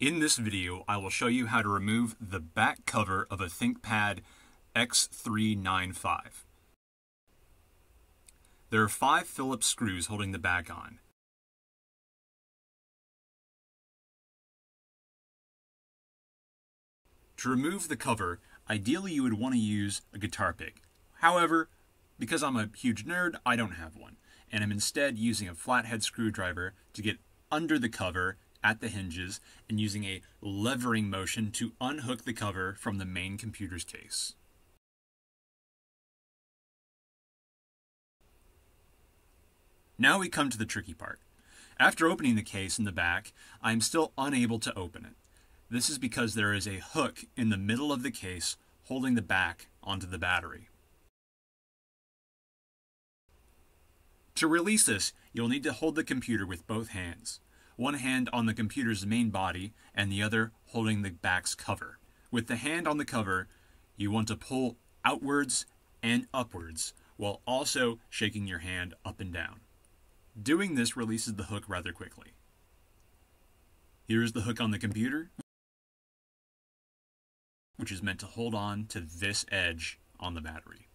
In this video, I will show you how to remove the back cover of a ThinkPad X395. There are five Phillips screws holding the back on. To remove the cover, ideally you would want to use a guitar pick. However, because I'm a huge nerd, I don't have one, and I'm instead using a flathead screwdriver to get under the cover at the hinges and using a levering motion to unhook the cover from the main computer's case. Now we come to the tricky part. After opening the case in the back, I am still unable to open it. This is because there is a hook in the middle of the case holding the back onto the battery. To release this, you'll need to hold the computer with both hands one hand on the computer's main body and the other holding the back's cover. With the hand on the cover, you want to pull outwards and upwards while also shaking your hand up and down. Doing this releases the hook rather quickly. Here's the hook on the computer, which is meant to hold on to this edge on the battery.